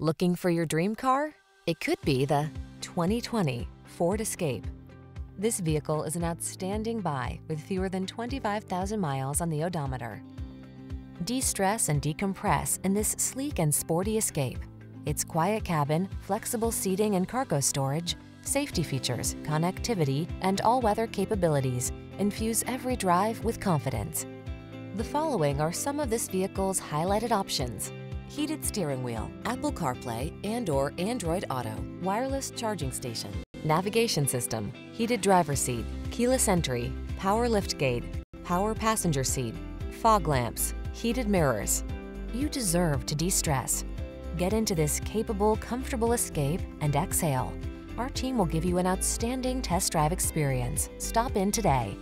Looking for your dream car? It could be the 2020 Ford Escape. This vehicle is an outstanding buy with fewer than 25,000 miles on the odometer. De-stress and decompress in this sleek and sporty Escape. Its quiet cabin, flexible seating and cargo storage, safety features, connectivity, and all-weather capabilities infuse every drive with confidence. The following are some of this vehicle's highlighted options. Heated steering wheel, Apple CarPlay and or Android Auto, wireless charging station, navigation system, heated driver seat, keyless entry, power lift gate, power passenger seat, fog lamps, heated mirrors. You deserve to de-stress. Get into this capable, comfortable escape and exhale. Our team will give you an outstanding test drive experience. Stop in today.